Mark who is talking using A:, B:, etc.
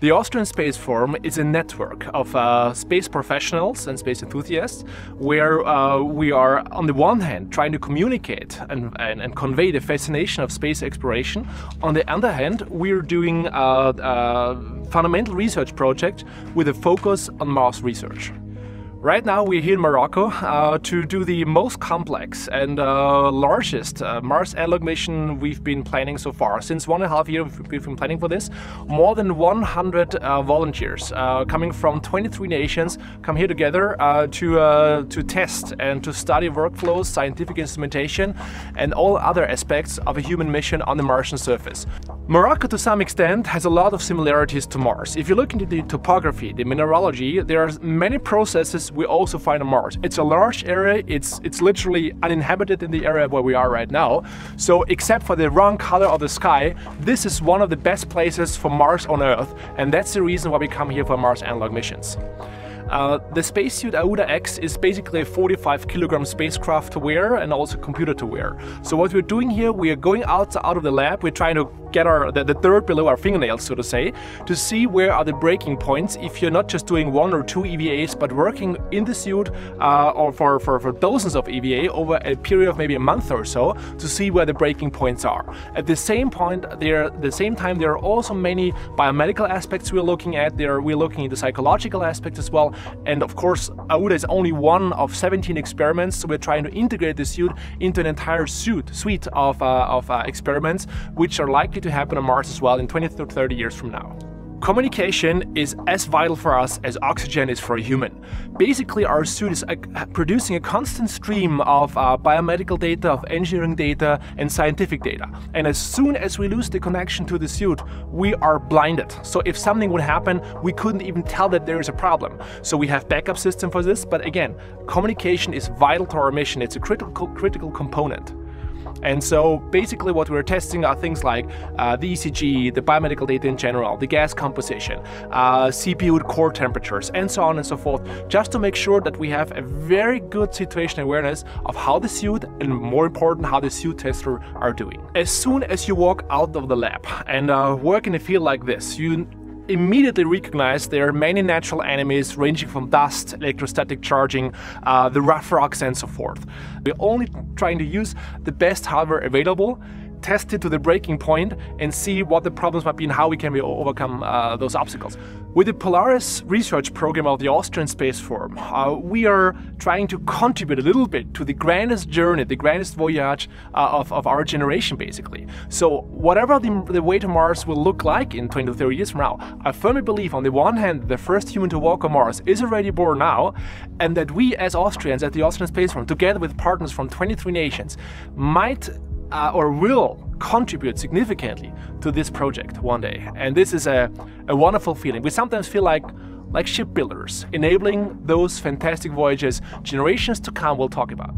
A: The Austrian Space Forum is a network of uh, space professionals and space enthusiasts where uh, we are, on the one hand, trying to communicate and, and, and, convey the fascination of space exploration. On the other hand, we're doing a, a fundamental research project with a focus on Mars research. Right now we're here in Morocco uh, to do the most complex and uh, largest uh, Mars analog mission we've been planning so far. Since one and a half years we've been planning for this. More than 100 uh, volunteers uh, coming from 23 nations come here together uh, to, to test and to study workflows, scientific instrumentation and all other aspects of a human mission on the Martian surface. Morocco to some extent has a lot of similarities to Mars. If you look into the topography, the mineralogy, there are many processes we also find on Mars. It's a large area, it's, it's literally uninhabited in the area where we are right now. So except for the wrong color of the sky, this is one of the best places for Mars on Earth. And that's the reason why we come here for Mars analog missions. Uh, the spacesuit Aouda.X is basically a 45 kilogram spacecraft to wear and also computer to wear. So what we're doing here, we are going out, out of the lab, we're trying to get our the, the dirt below our fingernails, so to say, to see where are the breaking points if you're not just doing one or two EVAs, but working in the suit uh, or for, for, for dozens of EVA over a period of maybe a month or so to see where the breaking points are. At the same point, there, the same time, there are also many biomedical aspects we're looking at. There, we're looking at the psychological aspects as well. And of course, Aouda is only one of 17 experiments, so we're trying to integrate the suit into an entire suite, suite of, uh, of uh, experiments, which are likely to happen on Mars as well in 20 to 30 years from now. Communication is as vital for us as oxygen is for a human. Basically, our suit is uh, producing a constant stream of uh, biomedical data, of engineering data, and scientific data. And as soon as we lose the connection to the suit, we are blinded. So if something would happen, we couldn't even tell that there is a problem. So we have backup system for this, but again, communication is vital to our mission. It's a critical, critical component. And so basically what we're testing are things like uh, the ECG, the biomedical data in general, the gas composition, uh, CPU core temperatures, and so on and so forth, just to make sure that we have a very good situation awareness of how the suit and more important, how the suit tester are doing. As soon as you walk out of the lab and uh, work in a field like this, you immediately recognize there are many natural enemies ranging from dust, electrostatic charging, uh, the rough rocks and so forth. We're only trying to use the best hardware available test it to the breaking point and see what the problems might be and how we can overcome uh, those obstacles. With the PolAres research program of the Austrian Space Forum, uh, we are trying to contribute a little bit to the grandest journey, the grandest voyage uh, of, of our generation, basically. So whatever the, the way to Mars will look like in 20 to 30 years from now, I firmly believe on the one hand, the first human to walk on Mars is already born now, and that we as Austrians at the Austrian Space Forum, together with partners from 23 nations, might uh, or will contribute significantly to this project one day. And this is a, a wonderful feeling. We sometimes feel like like shipbuilders, enabling those fantastic voyages generations to come will talk about.